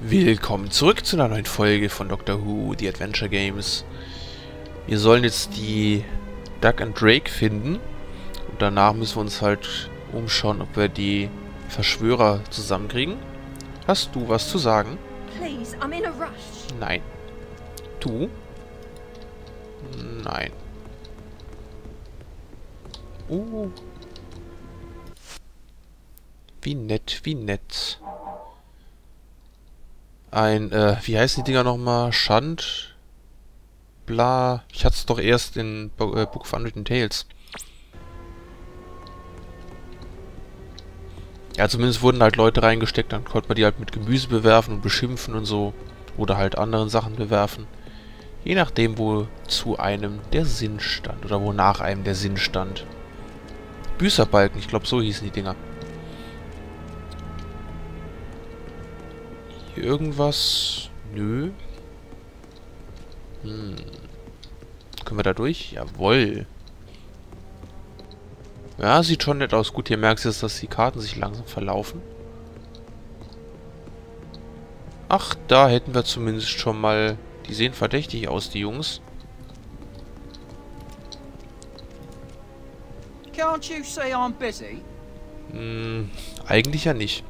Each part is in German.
Willkommen zurück zu einer neuen Folge von Doctor Who, The Adventure Games. Wir sollen jetzt die Duck and Drake finden. Und danach müssen wir uns halt umschauen, ob wir die Verschwörer zusammenkriegen. Hast du was zu sagen? Please, I'm in a rush. Nein. Du? Nein. Uh. Wie nett, wie nett. Ein, äh, wie heißen die Dinger nochmal? Schand? Bla. Ich hatte es doch erst in Bo äh, Book of Unwritten Tales. Ja, zumindest wurden halt Leute reingesteckt, dann konnte man die halt mit Gemüse bewerfen und beschimpfen und so. Oder halt anderen Sachen bewerfen. Je nachdem, wo zu einem der Sinn stand. Oder wo nach einem der Sinn stand. Büßerbalken, ich glaube so hießen die Dinger. Hier irgendwas? Nö. Hm. Können wir da durch? Jawoll. Ja, sieht schon nett aus. Gut, hier merkst du jetzt, dass die Karten sich langsam verlaufen. Ach, da hätten wir zumindest schon mal... Die sehen verdächtig aus, die Jungs. Can't you say I'm busy? Hm, eigentlich ja nicht.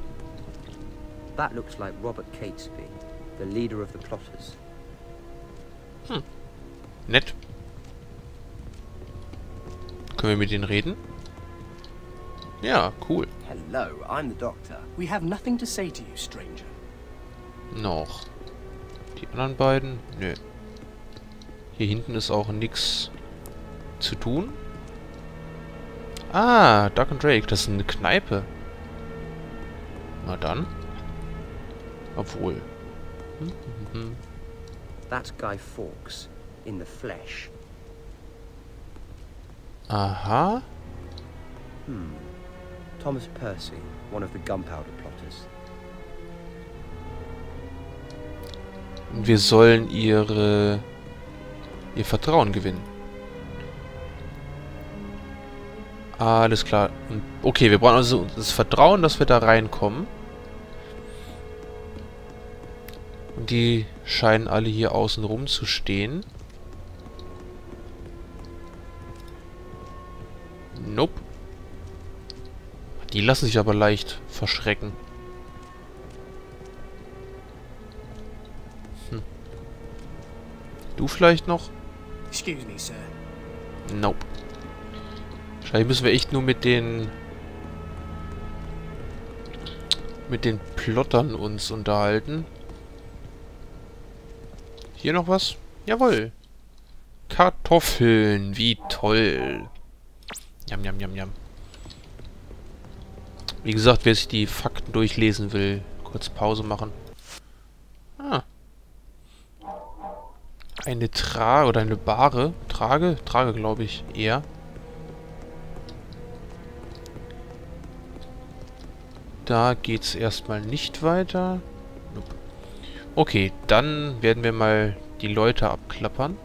That looks like Robert Catesby, the leader of the plotters. Nett. Können wir mit denen reden? Ja, cool. Hello, I'm the doctor. We have nothing to say to you, stranger. Noch. Die anderen beiden? Nö. Hier hinten ist auch nichts zu tun. Ah, Duck and Drake. Das ist eine Kneipe. Na dann. Obwohl. That's Guy Fawkes, in the flesh. Aha. Hmm. Thomas Percy, one of the gunpowder plotters. Wir sollen ihre... ihr Vertrauen gewinnen. Alles klar. Okay, wir brauchen also das Vertrauen, dass wir da reinkommen. Die scheinen alle hier außen rum zu stehen. Nope. Die lassen sich aber leicht verschrecken. Hm. Du vielleicht noch? Excuse me, sir. Nope. Wahrscheinlich müssen wir echt nur mit den... mit den Plottern uns unterhalten. Hier noch was? Jawohl. Kartoffeln, wie toll. Jam, jam, jam, jam. Wie gesagt, wer sich die Fakten durchlesen will, kurz Pause machen. Ah. Eine Tra oder eine Bahre. Trage? Trage, glaube ich, eher. Da geht's erstmal nicht weiter. Okay, dann werden wir mal die Leute abklappern.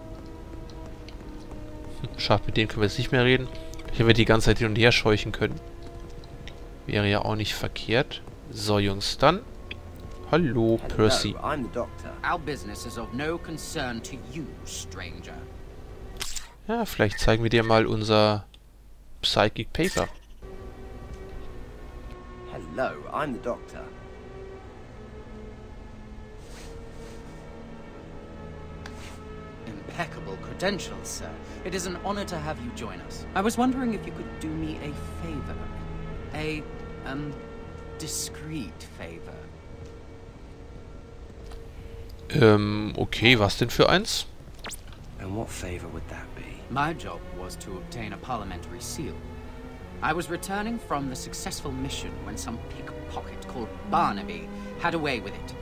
Hm, Schade, mit denen können wir jetzt nicht mehr reden. Hier wir die ganze Zeit hin und her scheuchen können. Wäre ja auch nicht verkehrt. So, Jungs, dann. Hallo, Percy. Hello, I'm the doctor. Our business is of no concern to you, stranger. Ja, vielleicht zeigen wir dir mal unser Psychic Paper. Hello, I'm the doctor. Impeccable credentials, sir. It is an honor to have you join us. I was wondering if you could do me a favor. A, um, discreet favor. Ähm, okay, was denn für eins? And what favour would that be? My job was to obtain a parliamentary seal. I was returning from the successful mission when some pickpocket called Barnaby had a way with it.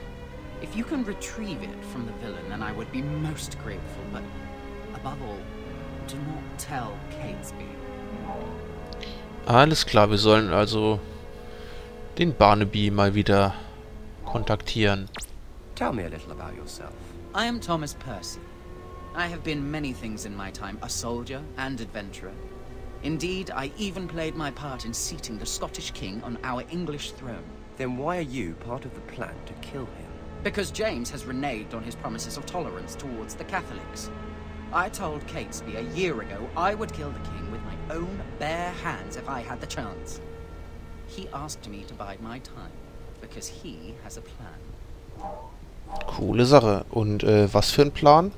If you can retrieve it from the villain, then I would be most grateful, but above all, do not tell Catesby. Alles klar, wir sollen also den Barnaby mal wieder kontaktieren. Tell me a little about yourself. I am Thomas Percy. I have been many things in my time, a soldier and adventurer. Indeed, I even played my part in seating the Scottish king on our English throne. Then why are you part of the plan to kill him? Because James has reneged on his promises of tolerance towards the Catholics. I told Catesby a year ago I would kill the king with my own bare hands if I had the chance. He asked me to bide my time, because he has a plan. Coole Sache. Und äh, was für ein Plan?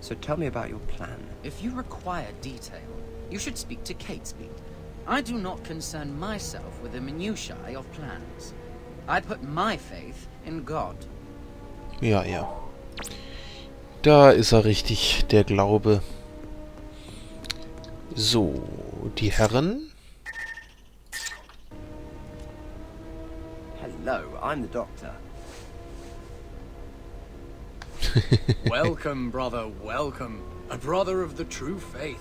So tell me about your plan. If you require detail, you should speak to Catesby. I do not concern myself with the minutiae of plans. I put my faith in God. Ja, ja. Da ist er richtig, der Glaube. So, die Herren. Hello, I'm the doctor. welcome, brother, welcome. A brother of the true faith.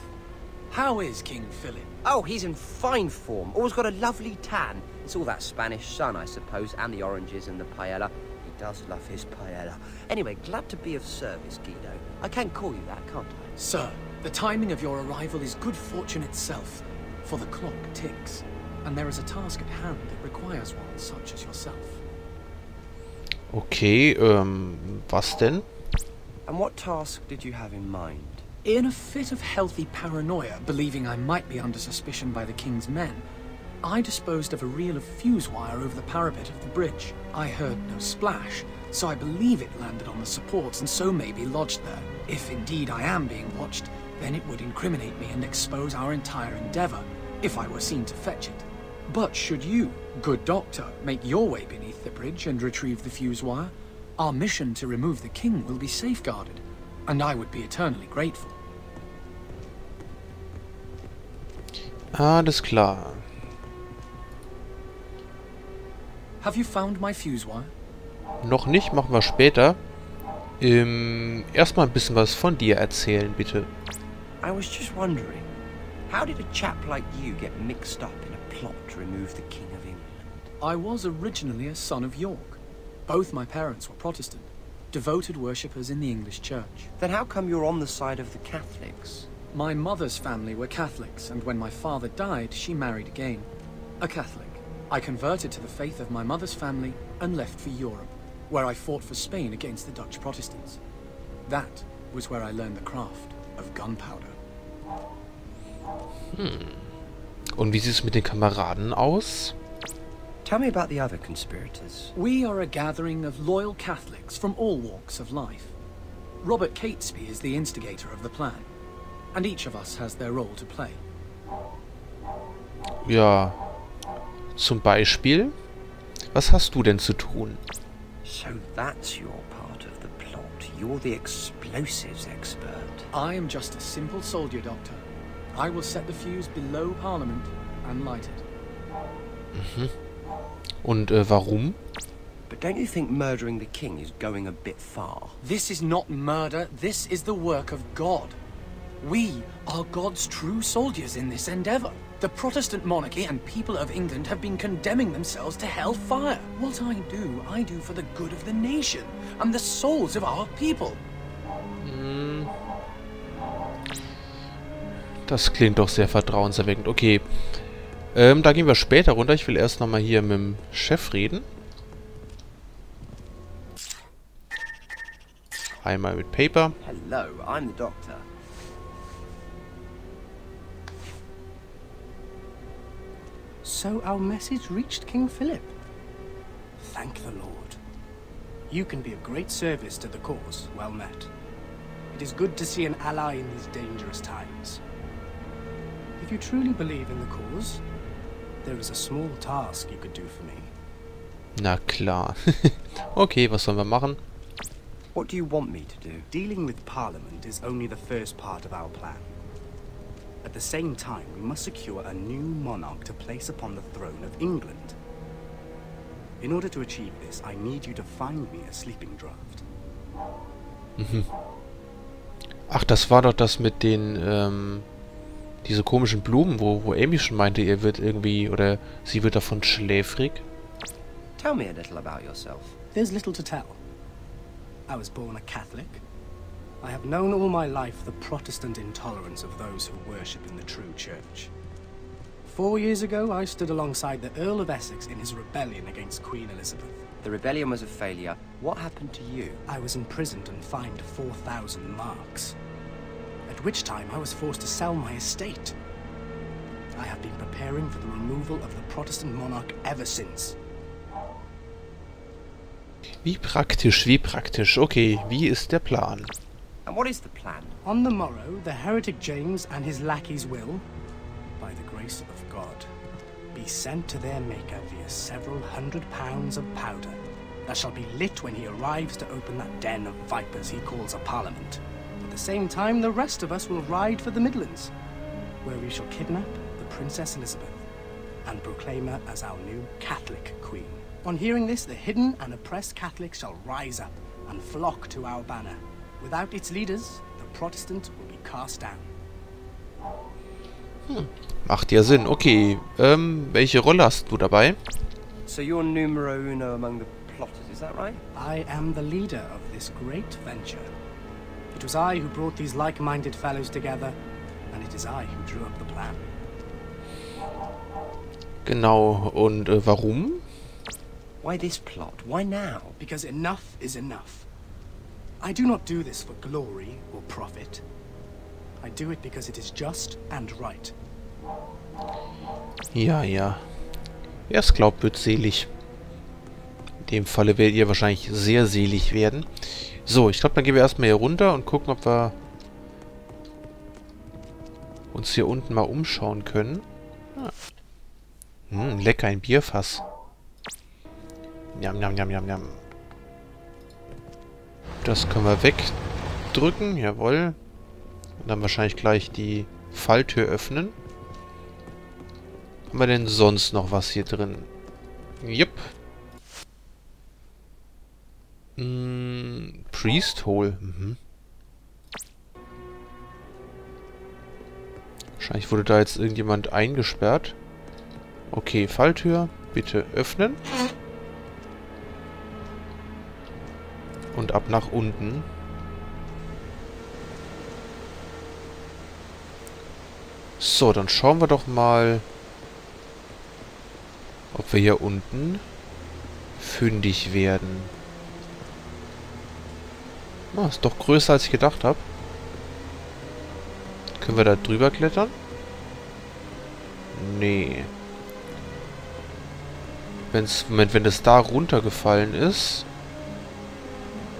How is King Philip? Oh, he's in fine form. Always got a lovely tan. It's all that Spanish sun, I suppose, and the oranges and the paella. He does love his paella. Anyway, glad to be of service, Guido. I can call you that, can't I? Sir, the timing of your arrival is good fortune itself, for the clock ticks, and there is a task at hand that requires one such as yourself. Okay, um, was denn? And what task did you have in mind? In a fit of healthy paranoia, believing I might be under suspicion by the King's men, I disposed of a reel of fuse wire over the parapet of the bridge. I heard no splash, so I believe it landed on the supports and so may be lodged there. If indeed I am being watched, then it would incriminate me and expose our entire endeavor, if I were seen to fetch it. But should you, good doctor, make your way beneath the bridge and retrieve the fuse wire, our mission to remove the king will be safeguarded, and I would be eternally grateful. Alles klar. Have you found my fuse wire? Noch nicht, machen wir später. Ähm, erstmal ein bisschen was von dir erzählen, bitte. I was just wondering, how did a chap like you get mixed up in a plot to remove the King of England? I was originally a son of York. Both my parents were Protestant, devoted worshippers in the English church. Then how come you're on the side of the Catholics? My mother's family were Catholics, and when my father died, she married again. A Catholic. I converted to the faith of my mother's family and left for Europe, where I fought for Spain against the Dutch Protestants. That was where I learned the craft of gunpowder. Hmm. Und wie sieht es mit den Kameraden aus? Tell me about the other conspirators. We are a gathering of loyal Catholics from all walks of life. Robert Catesby is the instigator of the plan, and each of us has their role to play. Ja, zum Beispiel. Was hast du denn zu tun? So that's your part of the plot. You're the explosives expert. I am just a simple soldier, Doctor. I will set the fuse below Parliament and light it. Und äh, warum? But don't you think murdering the king is going a bit far? This is not murder, this is the work of God. We are God's true soldiers in this endeavor. The Protestant monarchy and people of England have been condemning themselves to hellfire. What I do, I do for the good of the nation and the souls of our people. Das klingt doch sehr vertrauenserweckend. Okay. Ähm, da gehen wir später runter. Ich will erst nochmal hier mit dem Chef reden. Einmal mit Paper. Hello, I'm the doctor. So our message reached King Philip. Thank the Lord. You can be of great service to the cause. Well met. It is good to see an ally in these dangerous times. If you truly believe in the cause, there is a small task you could do for me. Na klar. okay, was sollen wir machen? What do you want me to do? Dealing with Parliament is only the first part of our plan. At the same time, we must secure a new monarch to place upon the throne of England. In order to achieve this, I need you to find me a sleeping draft. Ach, das war doch das mit den, ähm, diese komischen Blumen, wo, wo Amy schon meinte, ihr wird irgendwie, oder sie wird davon schläfrig. Tell me a little about yourself. There's little to tell. I was born a Catholic. I have known all my life the Protestant intolerance of those who worship in the true church. Four years ago, I stood alongside the Earl of Essex in his rebellion against Queen Elizabeth. The rebellion was a failure. What happened to you? I was imprisoned and fined 4,000 marks. At which time I was forced to sell my estate. I have been preparing for the removal of the Protestant monarch ever since. Wie praktisch, wie praktisch. Okay, wie ist der Plan? And what is the plan? On the morrow, the heretic James and his lackeys will, by the grace of God, be sent to their maker via several hundred pounds of powder that shall be lit when he arrives to open that den of vipers he calls a parliament. At the same time, the rest of us will ride for the Midlands, where we shall kidnap the Princess Elizabeth and proclaim her as our new Catholic queen. On hearing this, the hidden and oppressed Catholics shall rise up and flock to our banner. Without its leaders, the Protestant will be cast down. Macht ja Sinn. Okay, ähm, welche Rolle hast du dabei? So you're numero uno among the plotters, is that right? I am the leader of this great venture. It was I who brought these like-minded fellows together, and it is I who drew up the plan. Genau, und äh, warum? Why this plot? Why now? Because enough is enough. I do not do this for glory or profit. I do it because it is just and right. Ja, ja. Wer es glaubt, wird selig. In dem Falle werdet ihr wahrscheinlich sehr selig werden. So, ich glaube, dann gehen wir erstmal hier runter und gucken, ob wir uns hier unten mal umschauen können. Ah. Hm, lecker, ein Bierfass. Njam, njam, njam, njam, njam. Das können wir wegdrücken, jawohl. Und dann wahrscheinlich gleich die Falltür öffnen. Haben wir denn sonst noch was hier drin? Jupp. Mm, Priest Hole. Mhm. Wahrscheinlich wurde da jetzt irgendjemand eingesperrt. Okay, Falltür. Bitte öffnen. Und ab nach unten. So, dann schauen wir doch mal, ob wir hier unten fündig werden. Ah, ist doch größer, als ich gedacht habe. Können wir da drüber klettern? Nee. Wenn's, Moment, wenn es da runtergefallen ist,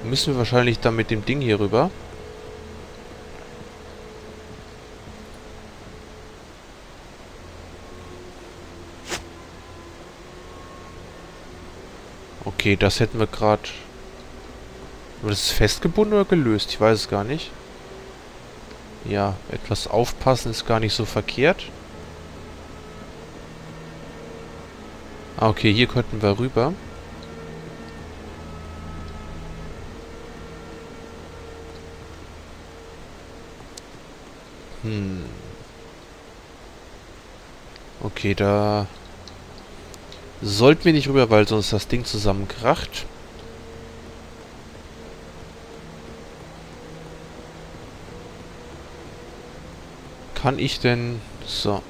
müssen wir wahrscheinlich dann mit dem Ding hier rüber. Okay, das hätten wir gerade... Aber das ist festgebunden oder gelöst? Ich weiß es gar nicht. Ja, etwas aufpassen ist gar nicht so verkehrt. Ah, okay, hier könnten wir rüber. Hm. Okay, da... Sollten wir nicht rüber, weil sonst das Ding zusammenkracht. Kann ich denn... So.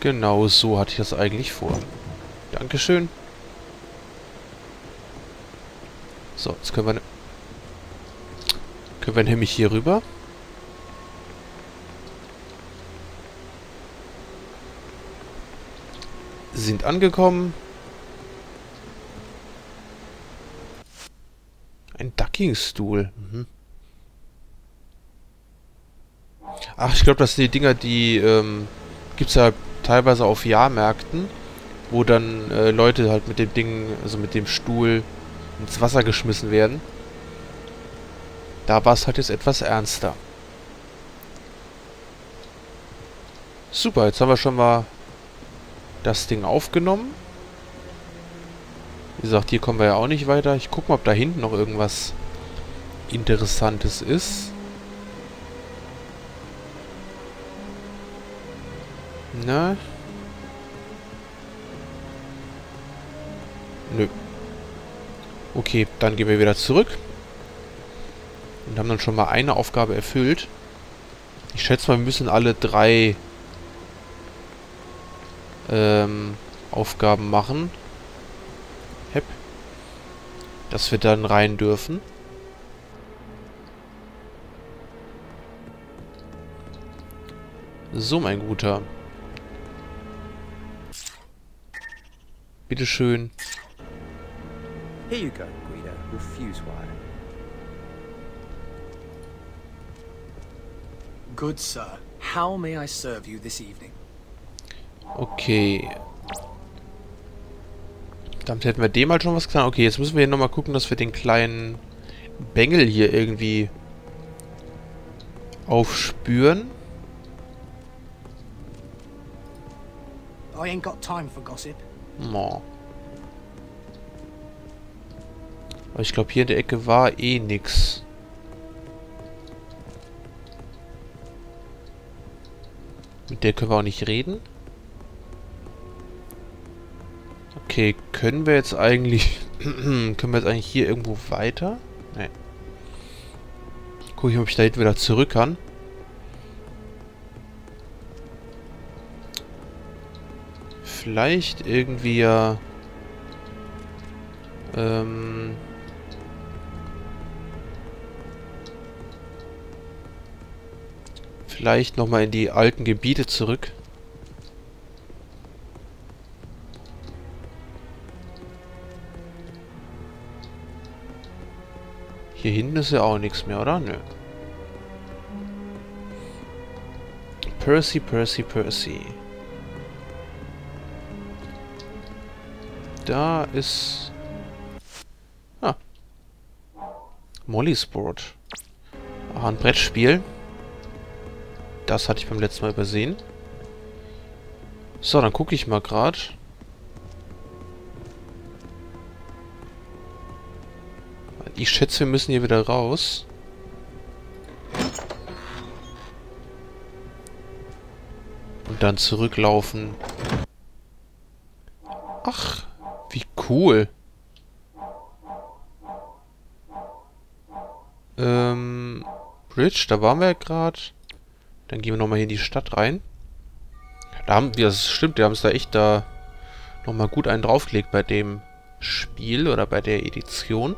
Genau so hatte ich das eigentlich vor. Dankeschön. So, jetzt können wir... Können wir nämlich hier rüber. Sind angekommen. Ein Duckingstuhl. Mhm. Ach, ich glaube, das sind die Dinger, die ähm, gibt es ja teilweise auf Jahrmärkten, wo dann äh, Leute halt mit dem Ding, also mit dem Stuhl ins Wasser geschmissen werden. Da war es halt jetzt etwas ernster. Super, jetzt haben wir schon mal das Ding aufgenommen. Wie gesagt, hier kommen wir ja auch nicht weiter. Ich gucke mal, ob da hinten noch irgendwas Interessantes ist. Na? Nö. Okay, dann gehen wir wieder zurück. Und haben dann schon mal eine Aufgabe erfüllt. Ich schätze mal, wir müssen alle drei ähm, Aufgaben machen. Hep. Dass wir dann rein dürfen. So, mein Guter. Bitteschön. Here you go, Guido, your fuse wire. Good sir, how may I serve you this evening? Okay. Damit hätten wir dem halt schon was getan. Okay, jetzt müssen wir hier nochmal gucken, dass wir den kleinen Bengel hier irgendwie aufspüren. I ain't got time for gossip. No. Aber ich glaube, hier in der Ecke war eh nix. Mit der können wir auch nicht reden. Okay, können wir jetzt eigentlich... können wir jetzt eigentlich hier irgendwo weiter? Nee. Guck ich, ob ich da hinten wieder zurück kann. Vielleicht irgendwie ja... Ähm... Vielleicht nochmal in die alten Gebiete zurück. Hier hinten ist ja auch nichts mehr, oder? Nö. Percy, Percy, Percy. Da ist... Ah. Molly Sport. Ah, ein Brettspiel. Das hatte ich beim letzten Mal übersehen. So, dann gucke ich mal gerade. Ich schätze, wir müssen hier wieder raus. Und dann zurücklaufen. Ach, wie cool. Ähm, Bridge, da waren wir ja gerade. Dann gehen wir nochmal hier in die Stadt rein. Da haben wir, das stimmt, wir haben es da echt da nochmal gut einen draufgelegt bei dem Spiel oder bei der Edition.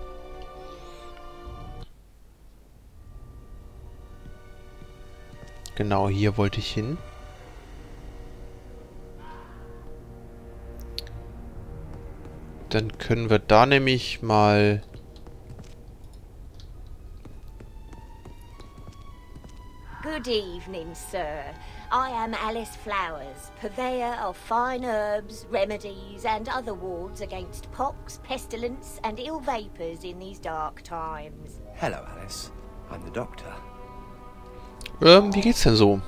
Genau, hier wollte ich hin. Dann können wir da nämlich mal... Good evening, sir. I am Alice Flowers, purveyor of fine herbs, remedies, and other wards against pox, pestilence, and ill vapours in these dark times. Hello, Alice. I'm the doctor. Ähm, wie geht's denn so?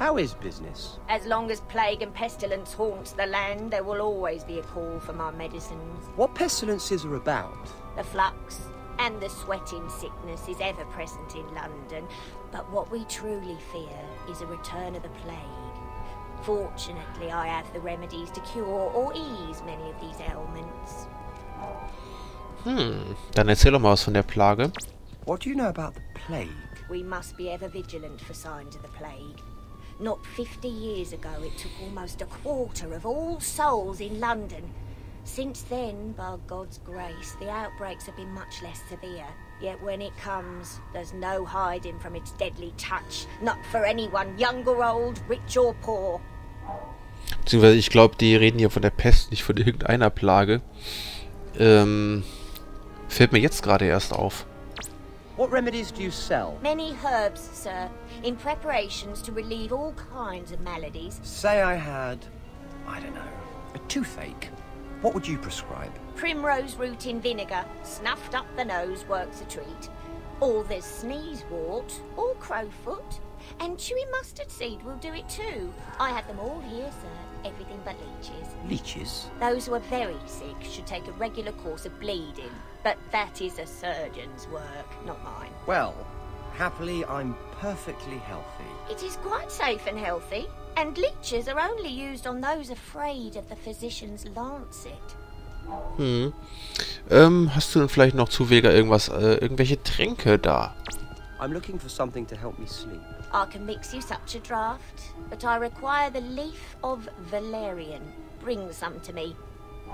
How is business? As long as plague and pestilence haunts the land, there will always be a call for my medicines. What pestilences are about? The flux and the sweating sickness is ever present in London, but what we truly fear is a return of the plague. Fortunately, I have the remedies to cure or ease many of these ailments. Hm, dann erzähl doch mal was von der Plage. What do you know about the plague? We must be ever vigilant for signs of the plague. Not 50 years ago, it took almost a quarter of all souls in London. Since then, by God's grace, the outbreaks have been much less severe. Yet when it comes, there's no hiding from its deadly touch. Not for anyone, young or old, rich or poor. Beziehungsweise ich glaube, die reden hier von der Pest, nicht von irgendeiner Plage. Ähm, fällt mir jetzt gerade erst auf. What remedies do you sell? Many herbs, sir, in preparations to relieve all kinds of maladies. Say I had, I don't know, a toothache. What would you prescribe? Primrose root in vinegar, snuffed up the nose works a treat. Or there's sneezewort, or crowfoot, and chewy mustard seed will do it too. I have them all here, sir, everything but leeches. Leeches? Those who are very sick should take a regular course of bleeding, but that is a surgeon's work, not mine. Well, happily, I'm perfectly healthy. It is quite safe and healthy, and leeches are only used on those afraid of the physician's lancet. Hm. Ähm, hast du denn vielleicht noch zu Vega irgendwas, äh, irgendwelche Tränke da? I'm looking for something to help me sleep. I can mix you such a draft, but I require the leaf of valerian. Bring some to me.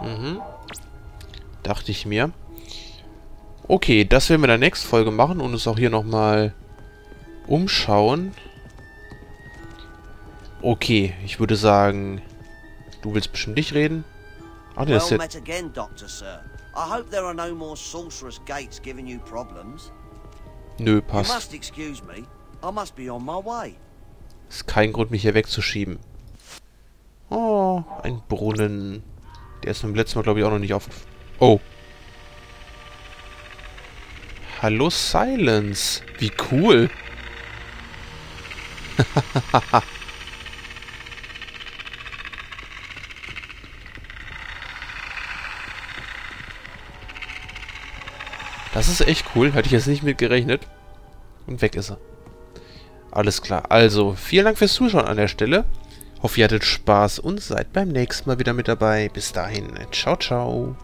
Mhm. Dachte ich mir. Okay, das werden wir in der nächsten Folge machen und uns auch hier nochmal umschauen. Okay, ich würde sagen, du willst bestimmt nicht reden. Ach, das ist problems. Nö, passt. Ist kein Grund, mich hier wegzuschieben. Oh, ein Brunnen. Der ist beim letzten Mal, glaube ich, auch noch nicht auf... Oh. Hallo, Silence. Wie cool. Das ist echt cool. Hatte ich jetzt nicht mit gerechnet. Und weg ist er. Alles klar. Also, vielen Dank fürs Zuschauen an der Stelle. Hoffe, ihr hattet Spaß und seid beim nächsten Mal wieder mit dabei. Bis dahin. Ciao, ciao.